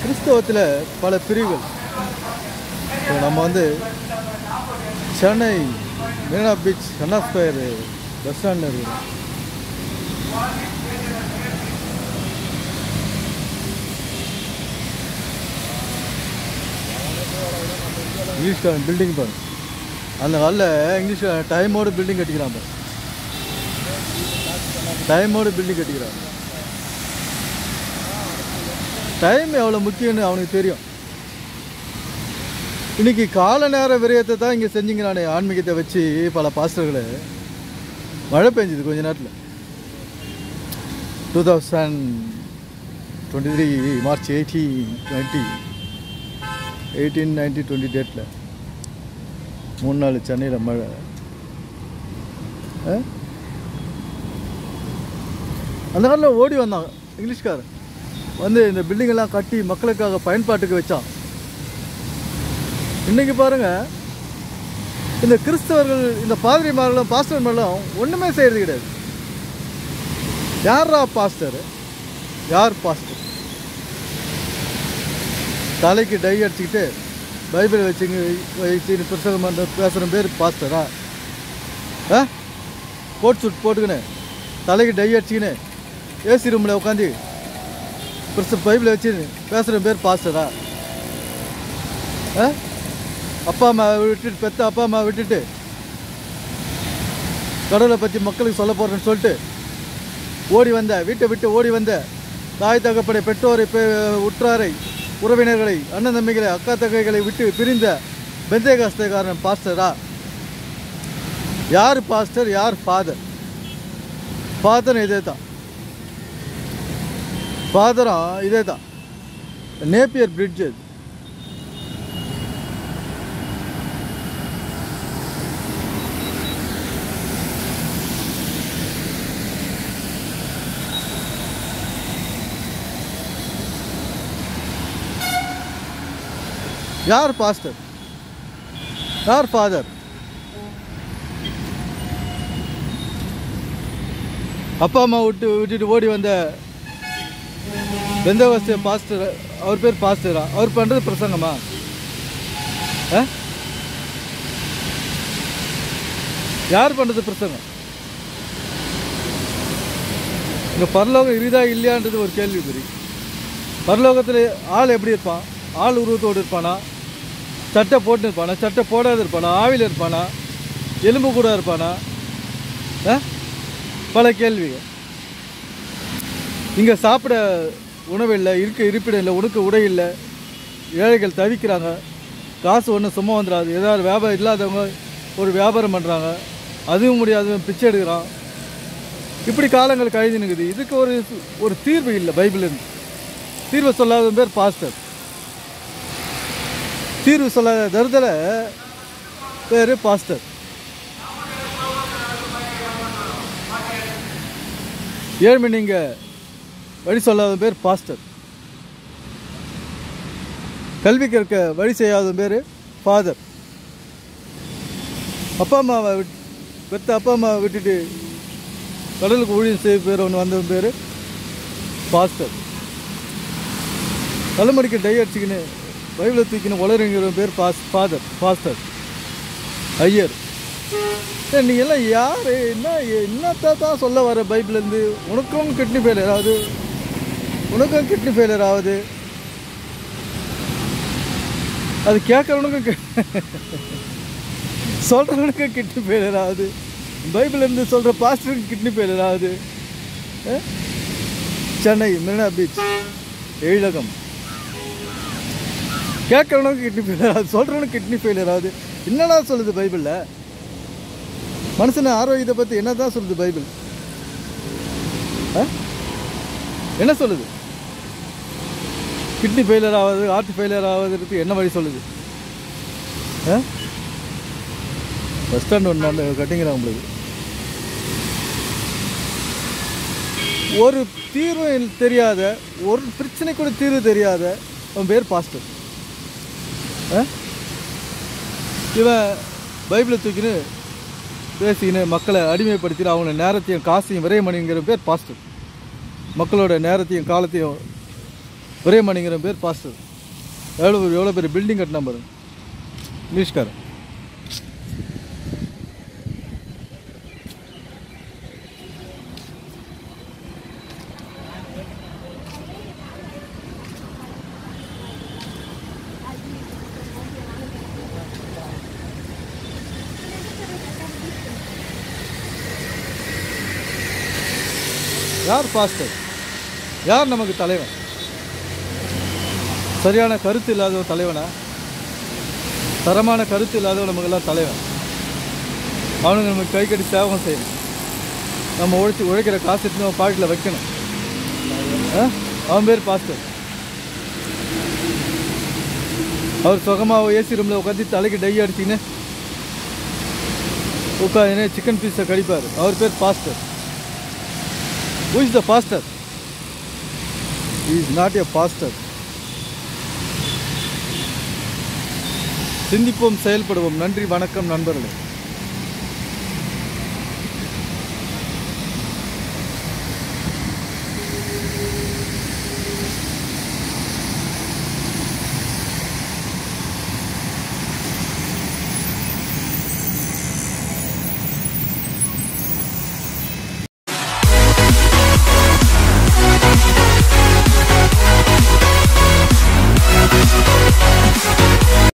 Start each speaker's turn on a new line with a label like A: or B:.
A: கிறிஸ்தவத்தில் பல பிரிவுகள். இப்போ நம்ம வந்து Chennai Marina beach Anna square bus ஸ்டாண்டில் இருக்கிறோம். இங்கிலீஷ்காரன் பில்டிங் பாரு. அந்த காலில் இங்கிலீஷ் டைமோட பில்டிங் கட்டிக்கிறான் பாரு. டைமோட பில்டிங் கட்டிக்கிறான். டைம் எவ்வளோ முக்கியம்னு அவனுக்கு தெரியும். இன்னைக்கு கால நேர விரயத்தை தான் இங்கே செஞ்சுங்கிறானே ஆன்மீகத்தை வச்சு பல பாஸ்டர்களை. மழை பெஞ்சுது கொஞ்ச நேரத்தில். Two thousand twenty three March eighteen twenty eighteen nineteen twenty டேட்டில் மூணு நாள் சென்னையில் மழை. ஆ? அந்த காலத்தில் ஓடி வந்தாங்க இங்கிலீஷ்காரன். வந்து இந்த பில்டிங் எல்லாம் கட்டி மக்களுக்காக பயன்பாட்டுக்கு வச்சான். இன்னைக்கு பாருங்க இந்த கிறிஸ்தவர்கள் இந்த பாதிரிமார்களும் பாஸ்டர்மார்களும் ஒன்றுமே செய்கிறது கிடையாது. யாரா பாஸ்டர் யார் பாஸ்டர் தலைக்கு டை அடிச்சுக்கிட்டு பைபிள் வச்சுங்க வச்சு பிரசங்கம் பண்ணுற பேசுகிற பேர் பாஸ்டரா ஆ? கோட் சூட் போட்டுக்கினேன் தலைக்கு டை அடிச்சுக்கினேன் ஏசி ரூமில் உட்காந்து பிரச பைபிளை வச்சு பேசுகிற பேர் பாஸ்டரா? ஆ? அப்பா அம்மா விட்டுட்டு பெத்த அப்பா அம்மா விட்டுட்டு. கடவுளை பற்றி மக்களுக்கு சொல்ல போகிறேன்னு சொல்லிட்டு ஓடி வந்த வீட்டை விட்டு ஓடி வந்த தாய் தகப்படை பெற்றோரை உற்றாரை உறவினர்களை அண்ணன் தம்பிகளை அக்கா தகைகளை விட்டு பிரிந்த பெந்தேகாஸ்தக்காரன் பாஸ்டரா? யார் பாஸ்டர் யார் ஃபாதர்? ஃபாதர் இதே தான் ஃபாதரும் இதே தான் நேப்பியர் பிரிட்ஜ் அது யார் பாஸ்டர் யார் ஃபாதர் அப்பா அம்மா விட்டு விட்டுட்டு ஓடி வந்த பெந்தவஸ்த பாஸ்டர் அவர் பேர் பாஸ்டரா? அவர் பண்ணுறது பிரசங்கமா? ஆ? யார் பண்ணுறது பிரசங்கம்? இந்த பரலோகம் இருக்குதா இல்லையான்றது ஒரு கேள்விக்குறி. பரலோகத்தில் ஆள் எப்படி இருப்பான்? ஆள் உருவத்தோடு இருப்பானா? சட்டை போட்டு இருப்பானா? சட்டை போடாத இருப்பானா? ஆவியில் இருப்பானா? எலும்பு கூட இருப்பானா? ஆ? பல கேள்விகள். இங்கே சாப்பிட உணவு இல்லை இருக்க இருப்பிடம் இல்லை உனக்கு உடை இல்லை. ஏழைகள் தவிக்கிறாங்க. காசு ஒன்றும் சும்மா வந்துடாது. ஏதாவது வியாபாரம் இல்லாதவங்க ஒரு வியாபாரம் பண்ணுறாங்க அதுவும் முடியாதவன் பிச்சை எடுக்கிறான். இப்படி காலங்கள் கழிந்து நிற்குது இதுக்கு ஒரு ஒரு தீர்வு இல்லை பைபிளிருந்து தீர்வு சொல்லாத பேர் பாஸ்டர். தீர்வு சொல்லாத தருதலை பேர் பாஸ்டர். ஏழ்மை நீங்கள் வழி சொல்லாத பேர் பாஸ்டர். கல்வி கற்க வழி செய்யாத பேர் ஃபாதர். அப்பா அம்மாவை விட் பெத்த அப்பா அம்மாவை விட்டுட்டு கடலுக்கு ஊழியம் செய்ய பேர் ஒன்று வந்த பேர் பாஸ்டர். தலைமுடிக்கு டை அடிச்சுக்கின்னு பைபிளை தூக்கின்னு உளருங்கிற பேர் பாஸ் ஃபாதர் பாஸ்டர். ஐயர். ஏய், எல்லாம் யார்? என்ன என்னத்தான் தான் சொல்ல வர பைபிள்லேருந்து உனக்கும் கிட்னி பேர் ஏதாவது உனக்கும் கிட்னி ஃபெயிலியர் ஆகுது. அது கேட்குறவனுக்கும் சொல்கிறவனுக்கும் கிட்னி ஃபெயிலியர் ஆகுது. பைபிள்லேருந்து சொல்கிற பாஸ்டருக்கு கிட்னி ஃபெயிலியர் ஆகுது. சென்னை மெரினா பீச் எழிலகம். கேட்குறவனுக்கு கிட்னி ஃபெயிலியர் ஆகுது. சொல்கிறவனுக்கு கிட்னி ஃபெயிலியர் ஆகுது. என்னடா சொல்லுது பைபிளில்? மனுஷன ஆரோக்கியத்தை பற்றி என்ன தான் சொல்லுது பைபிள்? என்ன சொல்லுது? கிட்னி ஃபெயிலியர் ஆகுது ஹார்ட் ஃபெயிலியர் ஆகுதுன்றது என்ன வழி சொல்லுது? பஸ் ஸ்டாண்ட் ஒன்று அந்த கட்டிங்கிறாங்க உங்களுக்கு. ஒரு தீர்வு தெரியாத ஒரு பிரச்சனை கூட தீர்வு தெரியாத அவன் பேர் பாஸ்டர். ஆ? இவன் பைபிளை தூக்கின்னு பேசிக்கின்னு மக்களை அடிமைப்படுத்தின்னு அவங்க நேரத்தையும் காசையும் விரயமணிங்கிற பேர் பாஸ்டர். மக்களோட நேரத்தையும் காலத்தையும் விரயமணிங்கிற பேர் பாஸ்டர் எவ்வளோ எவ்வளோ பெரிய பில்டிங் கட்டினா பாருங்க இங்கிலீஷ்காரன் யார் பாஸ்டர் யார் நமக்கு தலைவன் சரியான கருத்து இல்லாத ஒரு தலைவனா? தரமான கருத்து இல்லாத நமக்கெல்லாம் தலைவன். அவனுங்க நமக்கு கை கட்டி சேவகம் செய்யணும். நம்ம உழைச்சி உழைக்கிற காசு எடுத்து நம்ம பாட்டில் வைக்கணும். ஆ? அவன் பேர் பாஸ்டர். அவர் சுகமாக ஏசி ரூமில் உட்காந்து தலைக்கு டை அடிச்சின்னு உட்காந்து சிக்கன் பீஸை கடிப்பார். அவர் பேர் pastor. Is the the pastor? Is not a pastor சிந்திப்போம் செயல்படுவோம். நன்றி வணக்கம் நண்பர்களே.